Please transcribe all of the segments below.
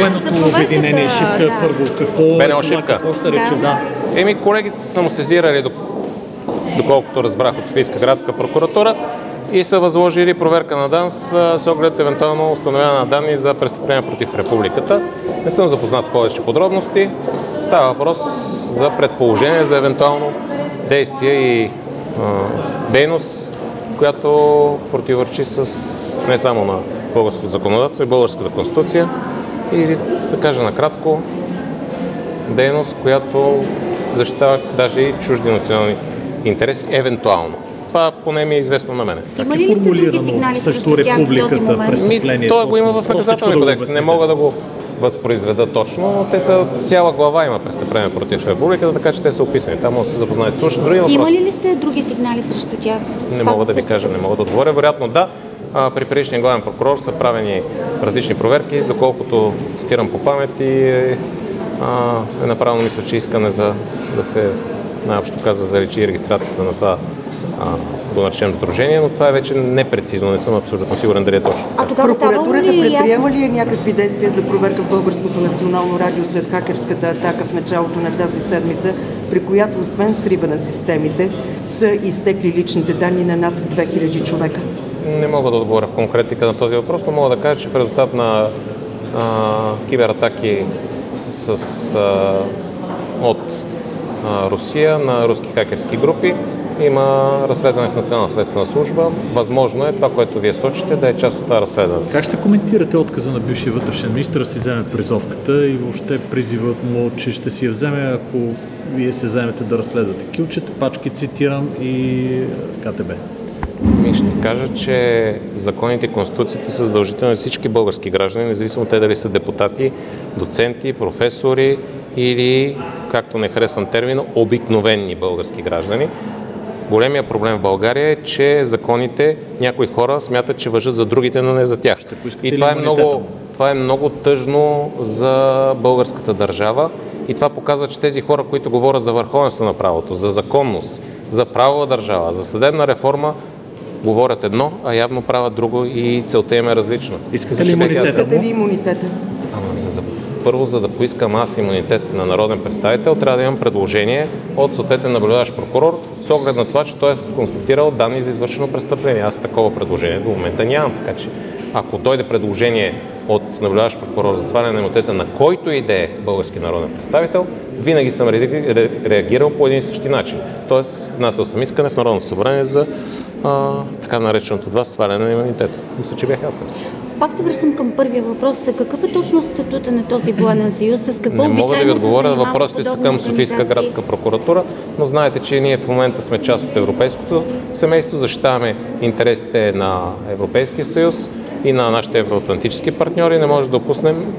Военното обединение Шипка да. първо. Какво БНО е това, Шипка. Какво ще рече? Да. Еми, колегите са самосезирали, док- доколкото разбрах от Софийска градска прокуратура и са възложили проверка на ДАНС с оглед евентуално установяване на данни за престъпления против републиката. Не съм запознат с повече подробности. Става въпрос за предположение за евентуално действие и а, дейност, която противоречи с не само на българското законодателство и българската конституция. Или, да кажа накратко, дейност, която защитава даже и чужди национални интереси, евентуално. Това поне ми е известно на мене. Как е формулирано този републиката момент? Ми, престъпление? той го има в наказателния да го кодекс. Не мога да го възпроизведа точно, но те са цяла глава има престъпления против републиката, така че те са описани. Там може да се запознаете. Слушай, други въпроси? Има ли ли сте други сигнали срещу тях? Не мога да ви кажа, не мога да отговоря. Вероятно да. При предишния главен прокурор са правени различни проверки, доколкото цитирам по памет и е, е направено, мисля, че искане за да се, най-общо казва, заличи регистрацията на това да наречем сдружение, но това е вече непрецизно, не съм абсолютно сигурен дали е точно. А тогава Прокуратурата ли предприема ли е някакви действия за проверка в Българското национално радио след хакерската атака в началото на тази седмица, при която освен сриба на системите са изтекли личните данни на над 2000 човека? Не мога да отговоря в конкретика на този въпрос, но мога да кажа, че в резултат на а, кибератаки с, а, от а, Русия на руски хакерски групи има разследване в Национална следствена служба. Възможно е това, което вие сочите, да е част от това разследване. Как ще коментирате отказа на бившия вътрешен министр да си вземе призовката и въобще призивът му, че ще си я вземе, ако вие се вземете да разследвате килчета, пачки, цитирам и КТБ? Ми ще кажа, че законите и конституцията са задължителни за всички български граждани, независимо те дали са депутати, доценти, професори или, както не харесвам термина, обикновени български граждани. Големия проблем в България е, че законите някои хора смятат, че въжат за другите, но не за тях. И това е, много, това е много тъжно за българската държава и това показва, че тези хора, които говорят за върховенство на правото, за законност, за правова държава, за съдебна реформа, говорят едно, а явно правят друго и целта им е различна. Искате ли имунитета? Искате ли имунитета? Ама, за да, първо, за да поискам аз имунитет на народен представител, трябва да имам предложение от съответен наблюдаващ прокурор с оглед на това, че той е констатирал данни за извършено престъпление. Аз такова предложение до момента нямам, така че ако дойде предложение от наблюдаващ прокурор за сваляне на имунитета на който и да е български народен представител, винаги съм ре- ре- реагирал по един и същи начин. Тоест, внасял съм искане в Народното събрание за а, така нареченото от вас сваляне на имунитета. Мисля, че бях ясен. Пак се връщам към първия въпрос. Какъв е точно статута на този военен съюз? С какво Не мога да ви отговоря. Въпросите са към Софийска градска прокуратура, но знаете, че ние в момента сме част от европейското семейство, защитаваме интересите на Европейския съюз и на нашите евроатлантически партньори. Не може да допуснем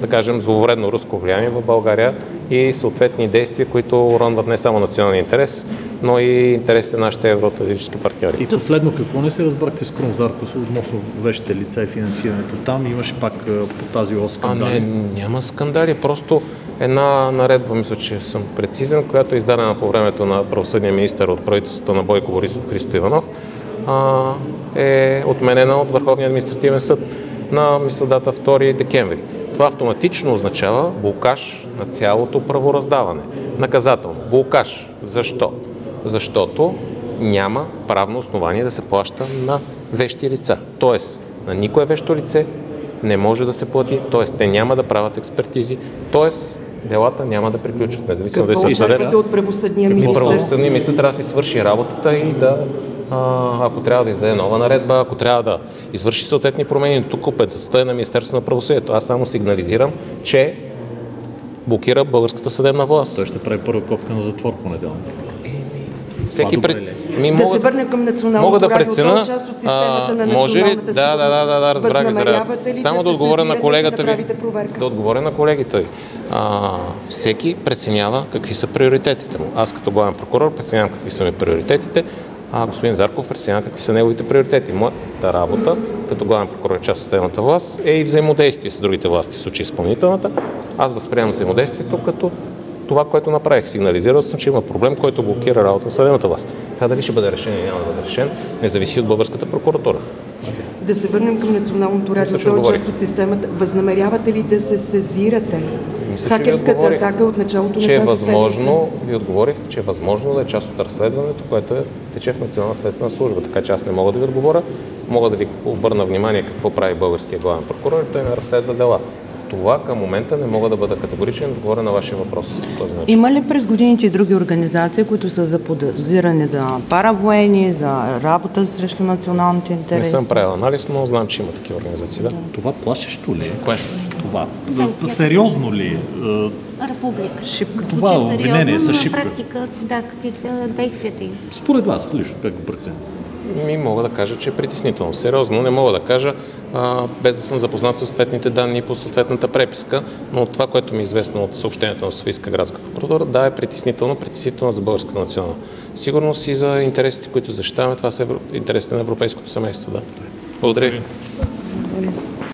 да кажем, зловредно руско влияние в България и съответни действия, които уронват не само националния интерес, но и интересите на нашите евроатлантически партньори. И последно, какво не се разбрахте с Крум Зарков относно вещите лица и финансирането там? Имаше пак по тази ос А, не, няма скандали, просто една наредба, мисля, че съм прецизен, която е издадена по времето на правосъдния министър от правителството на Бойко Борисов Христо Иванов, е отменена от Върховния административен съд на, мисля, дата 2 декември. Това автоматично означава блокаж на цялото правораздаване. Наказателно. Блокаж. Защо? Защото няма правно основание да се плаща на вещи лица. Тоест, на никое вещо лице не може да се плати, т.е. те няма да правят експертизи, т.е. делата няма да приключат, независимо да се съдеб. очаквате от правосъдния Ми министр? правосъдния министр трябва да си свърши работата и да, ако трябва да издаде нова наредба, ако трябва да извърши съответни промени, тук компетентността е на Министерството на правосъдието. Аз само сигнализирам, че блокира българската съдебна власт. Той ще прави първа копка на затвор понеделник. Всеки добре пред... Ми, Да мога, се върнем към националното мога да е част от системата на може ли? Да, да, да, да, да, разбрах ви за Само да да отговоря на колегата да ви. проверка? Да отговоря на колегите ви. А, всеки преценява какви са приоритетите му. Аз като главен прокурор преценявам какви са ми приоритетите, а господин Зарков преценява какви са неговите приоритети. Моята работа като главен прокурор и част от съдебната власт е и взаимодействие с другите власти, в случай изпълнителната. Аз възприемам взаимодействието като това, което направих. Сигнализирал съм, че има проблем, който блокира работа на съдебната власт. Сега дали ще бъде решен или няма да бъде решен, не зависи от българската прокуратура. Да се върнем към Националното радио. Е част от системата. Възнамерявате ли да се сезирате? Мисля, че ви Хакерската атака от началото че е на тази възможно, ви отговорих, че е възможно да е част от разследването, което е, тече в Национална следствена служба. Така че аз не мога да ви отговоря. Мога да ви обърна внимание какво прави българския главен прокурор и той не разследва дела. Това към момента не мога да бъда категоричен да отговоря на вашия въпрос. Има ли през годините и други организации, които са заподозирани за паравоени, за работа срещу националните Не интереси? съм правил анализ, но знам, че има такива организации. Да. Това плашещо ли е? Кое? Това. Сериозно ли е? Е, Република. Шипка. Звучи Това обвинение сериозно, с шипка. На практика, да, какви са действията им? Според вас, лично, как го прецените? Ми мога да кажа, че е притеснително. Сериозно не мога да кажа, а, без да съм запознат с съответните данни по съответната преписка, но това, което ми е известно от съобщението на Софийска градска прокуратура, да, е притеснително, притеснително за българската национална сигурност и за интересите, които защитаваме. Това са интересите на европейското семейство. Да. Благодаря ви.